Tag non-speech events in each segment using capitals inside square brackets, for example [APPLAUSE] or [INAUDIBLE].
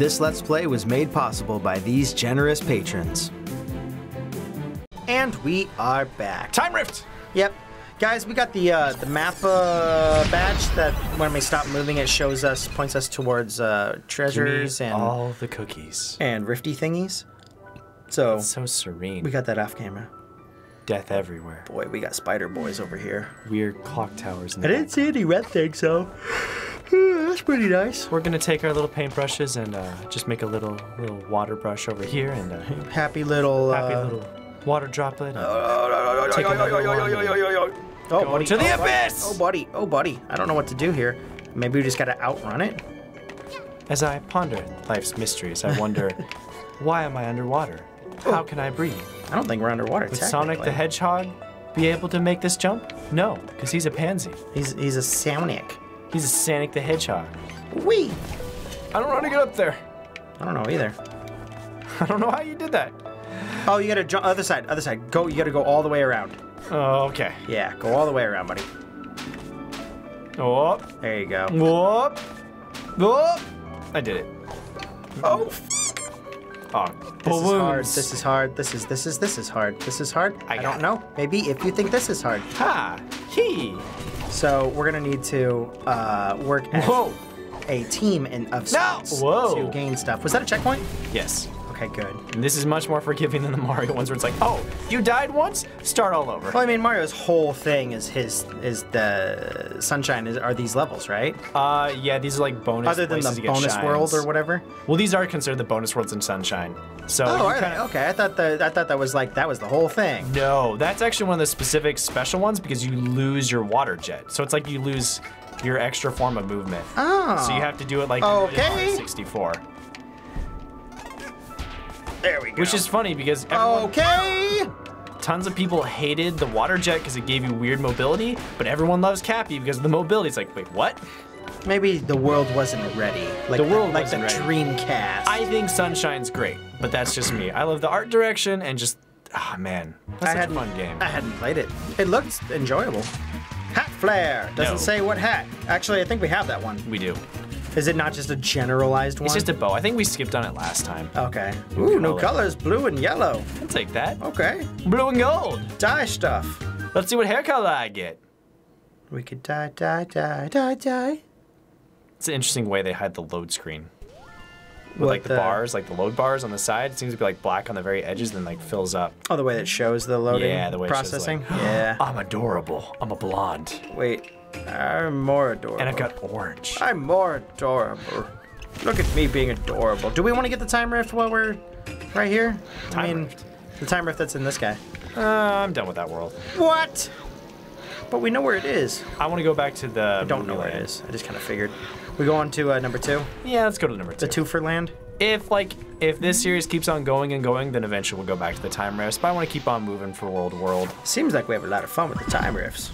This Let's Play was made possible by these generous patrons. And we are back. Time Rift! Yep. Guys, we got the uh, the map uh, badge that when we stop moving, it shows us, points us towards uh, treasures and all the cookies. and rifty thingies. So So serene. we got that off camera. Death everywhere. Boy, we got spider boys over here. Weird clock towers. In I didn't see any red things, so [SIGHS] that's pretty nice. We're gonna take our little paintbrushes and uh, just make a little little water brush over here and a Happy little. happy uh, little water droplet. Take another one. Oh, buddy. to the oh, buddy. abyss! Oh, buddy. Oh, buddy. I don't know what to do here. Maybe we just gotta outrun it. As I ponder life's mysteries, I wonder, [LAUGHS] why am I underwater? How can I breathe? I don't think we're underwater. Would Sonic the. Hedgehog be able to make this jump? No, because he's a pansy. He's he's a Sonic. He's a Sonic the Hedgehog. Wee. I don't know how to get up there. I don't know either. [LAUGHS] I don't know how you did that. Oh, you gotta jump other side. Other side. Go. You gotta go all the way around. Oh, okay. Yeah, go all the way around, buddy. Whoop, There you go. whoop, whoop. I did it. Oh, Oh, this is hard. This is hard. This is this is this is hard. This is hard. I I, don't it. know. Maybe if you think this is hard. Ha! He! So we're gonna need to uh, work as Whoa! a team in, of No! sorts Whoa. to gain stuff. Was that a checkpoint? Yes. Okay, good. And this is much more forgiving than the Mario ones where it's like, oh, you died once? Start all over. Well, I mean, Mario's whole thing is his is the sunshine is are these levels, right? Uh, yeah, these are like bonus Other than the bonus shines. world or whatever. Well, these are considered the bonus worlds in Sunshine. So Oh, are kinda- okay. I thought the I thought that was like that was the whole thing. No, that's actually one of the specific special ones because you lose your water jet. So it's like you lose your extra form of movement. Oh. So you have to do it like you in Mario Okay. 64. There we go. Which is funny because everyone, okay. tons of people hated the water jet because it gave you weird mobility, but everyone loves Cappy because of the mobility. It's like, wait, what? Maybe the world wasn't ready. Like The world like wasn't the ready. Dreamcast. I think Sunshine's great, but that's just me. I love the art direction and just, ah man, that's I such a fun game. I hadn't played it. It looks enjoyable. Hat flare doesn't No. say what hat. Actually, I think we have that one. We do. Is it not just a generalized one? It's just a bow. I think we skipped on it last time. Okay. Ooh, new color. colors, blue and yellow. I'll take that. Okay. Blue and gold. Dye stuff. Let's see what hair color I get. We could dye, dye, dye, dye, dye. It's an interesting way they hide the load screen. With What like the, bars, like the load bars on the side, it seems to be like black on the very edges, then like fills up. Oh, the way that shows the loading Yeah, the way it shows, processing. like, [GASPS] yeah. I'm adorable. I'm a blonde, Wait, I'm more adorable. and I've got orange. I'm more adorable. Look at me being adorable. Do we want to get the time rift while we're right here? I Time mean, rift? the time rift that's in this guy. Uh, I'm done with that world. What? But we know where it is. I want to go back to the. I don't know where it is. I just kind of figured. We go on to uh, number two, Yeah, let's go to number two. the two for land. If like if this series keeps on going and going, then eventually we'll go back to the time rifts. But I want to keep on moving for world world. Seems like we have a lot of fun with the time rifts.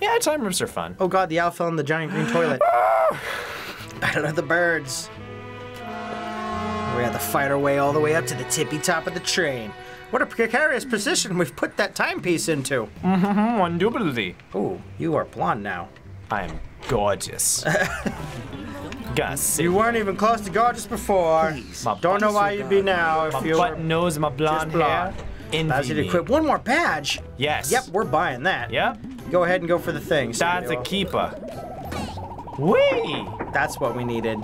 Yeah, time rifts are fun. Oh god, the owl fell in the giant green toilet. [SIGHS] Battle of the birds. We had to fight our way all the way up to the tippy top of the train. What a precarious position we've put that timepiece into. Mm, Indubitably. Ooh, you are blonde now. I am gorgeous. [LAUGHS] Gus. You weren't even close to gorgeous before. Don't know why you'd be now if My you button were. nose, my blonde, blonde. hair. Allows you to Envy equip one more badge. Yes. Yep, we're buying that. Yep. Go ahead and go for the thing. That's a Studio. keeper. Whee! That's what we needed.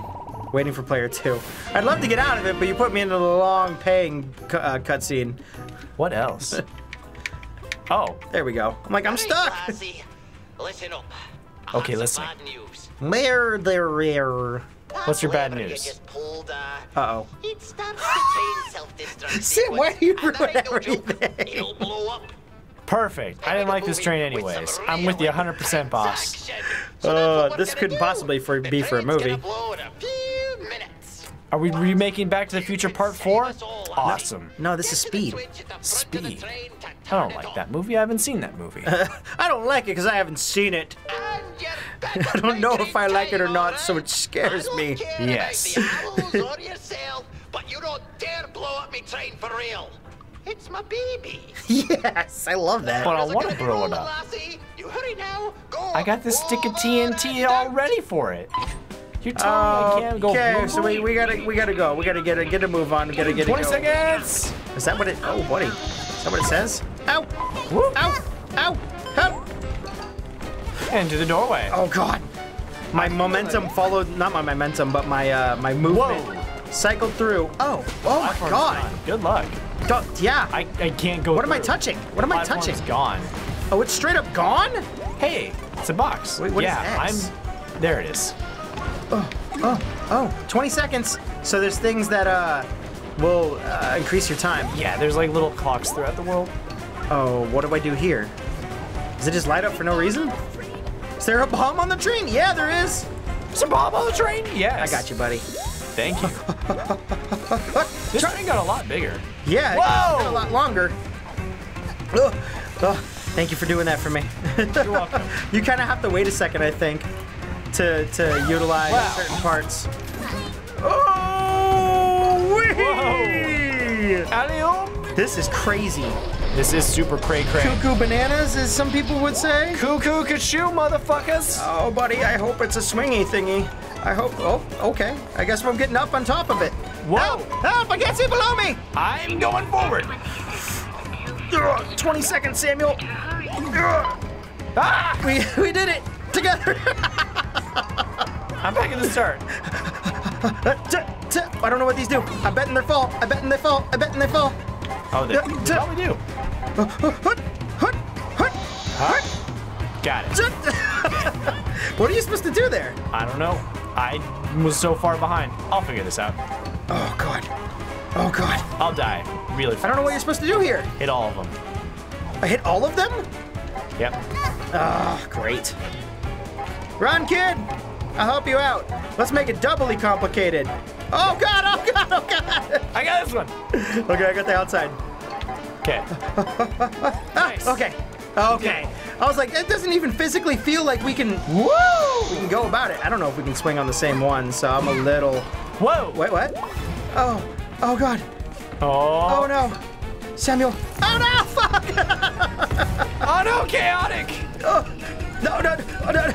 Waiting for player two. I'd love to get out of it, but you put me into the long paying cu- uh, cutscene. What else? [LAUGHS] oh, There we go. I'm like, I'm stuck. Lassie, Listen up. Okay, listen. some Bad news. There, there, there. What's your bad news? uh, Uh oh. it starts to train self-destruct [LAUGHS] Sid, why do you sequence, ruin and that ain't no joke. everything? It'll blow up. perfect. I didn't like this train anyways. I'm with you 100%, boss. Transaction. So Uh, that's what we're this couldn't possibly for- be for a movie. gonna blow in a few minutes. Are we remaking Back to the Future Part 4? Save us all, Lassie. Awesome. No, this is Get to the speed. switch at the front of the Speed. I don't like that movie. I haven't seen that movie. [LAUGHS] I don't like it because I haven't seen it. And you're back [LAUGHS] I don't know if I like it or not, so it scares me. Yes. About the owls or yourself, but you don't dare blow up me train for real. It's my baby. [LAUGHS] Yes, I love that. But I want to good blow it up. You hurry now. Go. I got this stick of TNT and all ready for it. You're telling me I oh, can't go. Okay, so we, we gotta we gotta go. We gotta get a get a move on. We gotta get a 20 go. seconds. Is that what it? Oh, buddy. Is that what it says? Ow! Whoop. Ow! Ow! Into the doorway. Oh God! My momentum followed. Not my momentum, but my uh my movement Whoa. cycled through. Oh! Oh my Platform's God! gone. Good luck. Go- yeah. I, I can't go. what am I touching? What am I Platform's touching? gone. Oh, it's straight up gone. Hey, it's a box. Wait, what is yeah, I'm. There it is. Oh, oh, oh, 20 seconds. So there's things that uh will uh, increase your time. Yeah, there's like little clocks throughout the world. Oh, what do I do here? Does it just light up for no reason? Is there a bomb on the train? Yeah, there is. Some bomb on the train? Yes. I got you, buddy. Thank you. [LAUGHS] this train got a lot bigger. Yeah, it Whoa! got a lot longer. [LAUGHS] Ugh. Ugh. Thank you for doing that for me. You're welcome. [LAUGHS] you kind of have to wait a second, I think, to to utilize Wow. certain parts. Oh, wee! Alley-oop. This is crazy. This is super cray cray. Cuckoo bananas, as some people would say. Cuckoo kachoo, motherfuckers. Oh, buddy, I hope it's a swingy thingy. I hope. Oh, okay. I guess I'm getting up on top of it. Whoa. Help! Help! I can't see below me. I'm going forward. Ugh, 20 seconds, Samuel. Ugh, Ah! [LAUGHS] we we did it together. I'm back at the start. [LAUGHS] I don't know what these do. I bet they fall. I bet they fall. I bet they fall. Oh, they, they probably do. Hut, hut, hut, hut. Huh? Got it. [LAUGHS] What are you supposed to do there? I don't know. I was so far behind. I'll figure this out. Oh god. Oh god. I'll die. Really. I don't know what you're supposed to do here. Hit all of them. I hit all of them? Yep. Ah, great. Run, kid! I'll help you out. Let's make it doubly complicated. Oh god, oh god, oh god! I got this one. [LAUGHS] Okay, I got the outside. [LAUGHS] Okay. Nice. okay. Okay. I was like, it doesn't even physically feel like we can Woo! we can go about it. I don't know if we can swing on the same one, so I'm a little Whoa. Wait, what? Oh. Oh god. Oh. Oh no. Samuel. Oh no! [LAUGHS] Fuck! Oh no, chaotic. Oh. No, no, oh, no. [LAUGHS]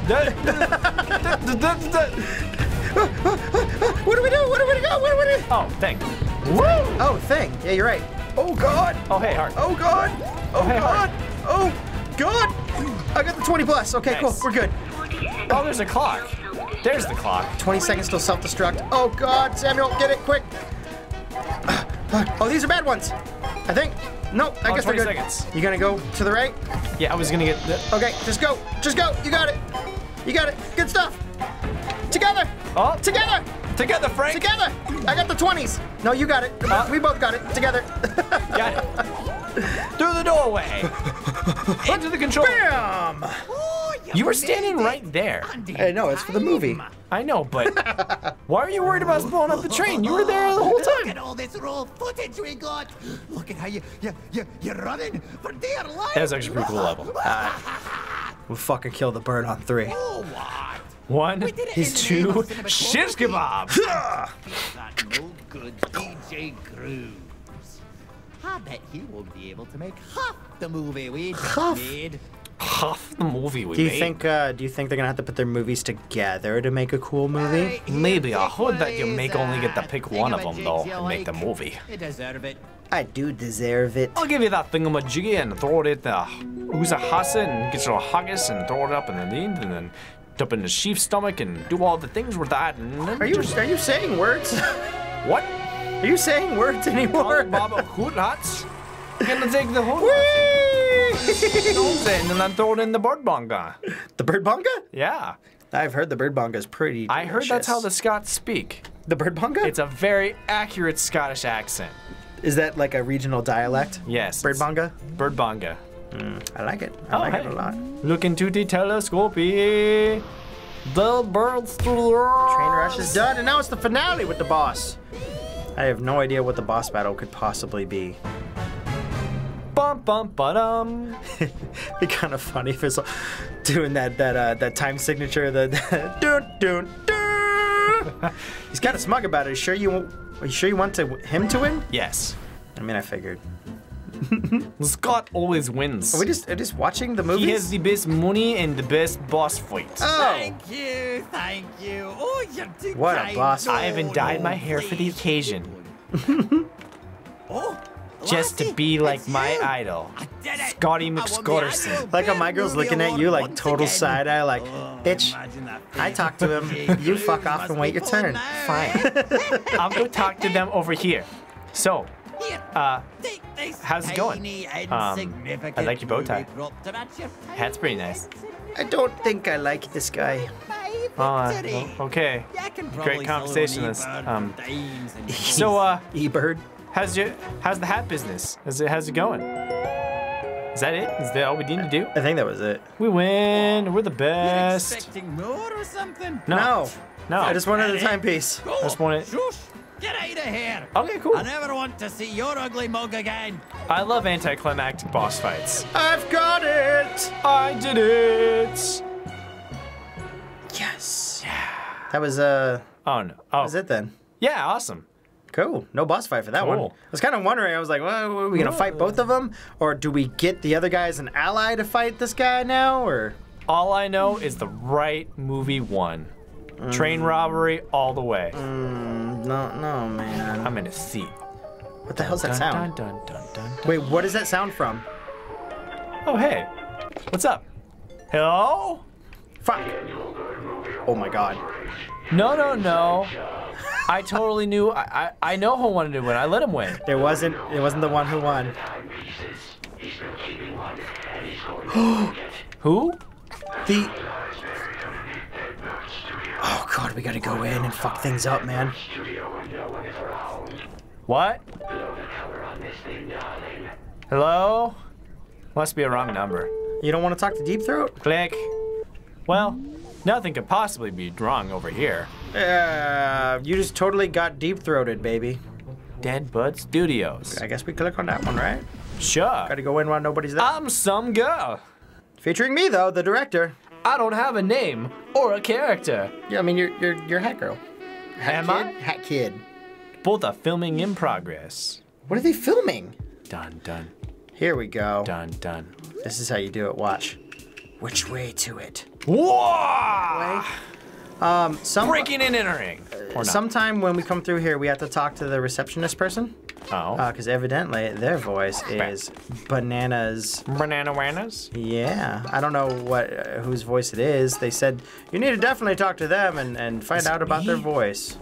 What do we do? Where do we go? Where do we do? oh, thank. Woo! Oh, thing. Yeah, you're right. Oh god. Oh, hey, heart. Oh god! Oh Hey, god! Oh god! I got the 20 plus. Okay, cool. We're good. Oh, there's a clock. There's the clock. 20 seconds till self-destruct. Oh god, Samuel, get it quick. [SIGHS] Oh, these are bad ones. I think. No, I Oh, guess 20 they're good. seconds. You gonna go to the right? Yeah, I was gonna get the. Okay, just go. Just go. You got it. You got it. Good stuff. Together. Oh, Together. Together, Frank. Together. I got the 20s. No, you got it. Huh? We both got it. Together. [LAUGHS] Got it. [LAUGHS] Through the doorway. Into the control. Bam! You were standing right there. Hey, no, it's for the movie. I know, but [LAUGHS] why are you worried about us blowing up the train? You were there the whole time. Look at all this raw footage we got. Look at how you you you you're running for dear life. That was actually a pretty cool level. We'll fucking kill the bird on three. Oh, what? One, did it in the two, name of shish kebab. [LAUGHS] That no good DJ Grooves. I bet he won't be able to make half the movie we just Half? made. Half the movie we Do you made. think? Uh, do you think they're gonna have to put their movies together to make a cool movie? Maybe I heard that you make only get to pick one of them though and make the movie. You deserve it. I do deserve it. I'll give you that thingamajiggy and throw it at the who's a hassa and get your haggis and throw it up in the end and then dump in the sheep's stomach and do all the things with that. Are you just- are you saying words? [LAUGHS] what? Are you saying words anymore? Baba [LAUGHS] hoot hots? Gonna take the whole Whee! and then throw it in the bird bonga. the bird bonga? Yeah. I've heard the bird bonga is pretty. I heard that's how the. Scots speak. the bird bonga. It's a very accurate Scottish accent. Is that like a regional dialect? Yes. Bird bonga. Bird bonga. I like it. I Oh, like hey. it a lot. Look into the telescope. The birds through the Train rush is done, and now it's the finale with the boss. I have no idea what the boss battle could possibly be. Bum bum ba-dum. [LAUGHS] Be kind of funny if it's doing that that uh, that time signature. The [LAUGHS] dun dun dun. He's kind of smug about it. Are you Sure you? Are you sure you want to him to win? Yes. I mean, I figured. [LAUGHS] Scott always wins. Are we just are just watching the movies? He has the best money and the best boss fights. oh, Thank you, thank you. Oh, you're too What a kind. boss. I haven't No, dyed my no, hair for the occasion. [LAUGHS] Oh, Just to be like it's my you. idol. I did it. Scotty I McScotterson. like how my girl's looking at you like total again. side eye, like, Oh, bitch. I talk to of him. [LAUGHS] You fuck off and wait your turn. now. Fine. I'll go talk to them over here. So, Here, uh, take this how's it going? Um, I like your bow tie. movie crop to match your Hat's pretty nice. I don't think I like this guy. My Uh, okay. Yeah, I can Great probably sell conversation, an this, e-bird um, for dimes and [LAUGHS] So, uh, E-bird. how's your how's the hat business? How's it how's it going? Is that it? Is that all we need to do? I think that was it. We win. We're the You're best. expecting more or something? No. No. No. I just wanted the timepiece. Go. just wanted- Shush. Of here. Okay, cool. I never want to see your ugly mug again. I love anticlimactic boss fights. I've got it. I did it. Yes. Yeah. That was uh. Oh no. Oh. That was it then. Yeah, awesome. Cool. No boss fight for that one. I was kind of wondering. I was like, well, are we gonna fight both of them, or do we get the other guy as an ally to fight this guy now, or? All I know is the right movie won. Train robbery all the way. Mm, no, no, man. I'm in a seat. What the hell's that sound? dun, dun, dun. Wait, what is that sound from? Oh hey. What's up? Hello? Fuck. Oh my god. No, no, no. I totally knew. I, I, I know who wanted to win. I let him win. It wasn't. It wasn't the one who won. [GASPS] Who? The. God, we gotta go in and fuck things up, man. What? Hello? Must be a wrong number. You don't want to talk to Deep Throat? Click. Well, nothing could possibly be wrong over here. Uh, you just totally got deep throated, baby. Dead Bird Studios. I guess we click on that one, right? Sure. Gotta go in while nobody's there. I'm some girl. Featuring me though, the director. I don't have a name or a character. Yeah, I mean you're you're you're Hat Girl. Hat Am Kid? I? Hat Kid. Both are filming in progress. What are they filming? Done, done. Here we go. Done, done. This is how you do it. Watch. Which way to it? Whoa! Um, some Breaking and entering. Or not. sometime when we come through here, we have to talk to the receptionist person, Oh. because evidently their voice is bananas. Banana wanas? Yeah, I don't know what uh, whose voice it is. They said you need to definitely talk to them and, and find Is out about their voice.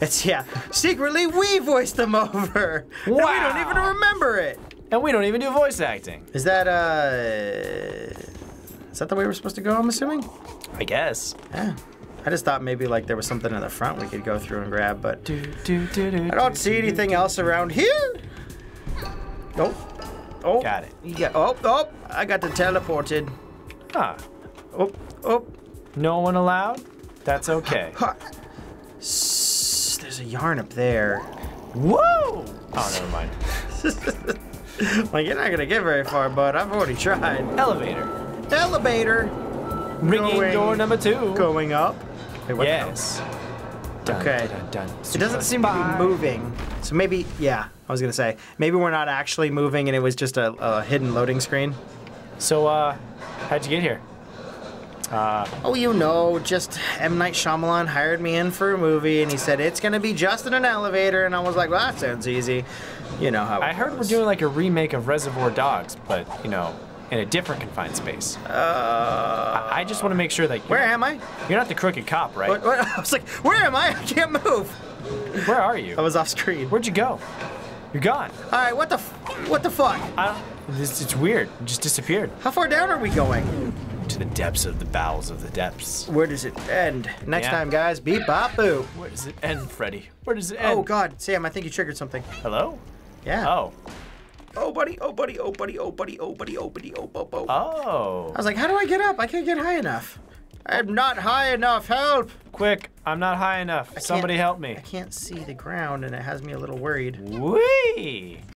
It's yeah. Secretly, we voiced them [LAUGHS] over. And we don't even remember it. And we don't even do voice acting. Is that uh? Is that the way we're supposed to go? I'm assuming. I guess. Yeah. I just thought maybe like there was something in the front we could go through and grab, but Do, do, do, do, I don't see anything else around here. Nope. Oh. Got it. Yeah. Oh, oh. I got the teleported. Huh. Oh, oh. No one allowed? That's okay. [LAUGHS] Ha. There's a yarn up there. Whoa! Oh, never mind. [LAUGHS] Like you're not gonna get very far, bud. I've already tried. Elevator. Elevator Ringing Going- door number two. going up. Wait? Yes. Dun, Okay. Dun, dun. It doesn't seem to be moving. So maybe, yeah. I was gonna say maybe we're not actually moving, and it was just a, a hidden loading screen. So, uh, how'd you get here? Uh, Oh, you know, just M Night Shyamalan hired me in for a movie, and he said it's gonna be just in an elevator, and I was like, well, that sounds easy. You know how. I it heard we're doing like a remake of Reservoir Dogs, but, you know, in a different confined space. Uh, I just want to make sure that where am I? you're not the crooked cop, right? What, what? [LAUGHS] I was like, where am I? I can't move. Where are you? I was off screen. Where'd you go? You're gone. All right, what the, f- what the fuck? I it's, it's weird. You just disappeared How far down are we going? to the depths of the bowels of the depths. Where does it end? Next Yeah. time, guys. Beep bop boop. Where does it end, Freddy? Where does it end? Oh God, Sam, I think you triggered something. Hello? Yeah. Oh. Oh, buddy. Oh, buddy. Oh, buddy. Oh, buddy. Oh, buddy. Oh, buddy. Oh, oh, oh. Oh. I was like, how do I get up? I can't get high enough. I'm not high enough. Help! Quick, I'm not high enough. can't- Somebody help me. I can't see the ground, and it has me a little worried. Whee!